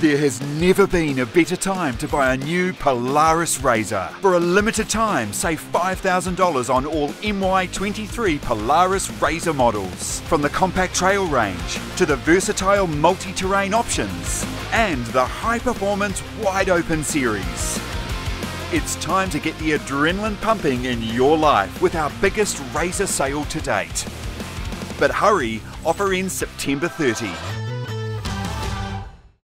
There has never been a better time to buy a new Polaris RZR. For a limited time, save $5,000 on all MY23 Polaris RZR models. From the compact trail range to the versatile multi-terrain options and the high-performance wide open series. It's time to get the adrenaline pumping in your life with our biggest RZR sale to date. But hurry, offer ends September 30.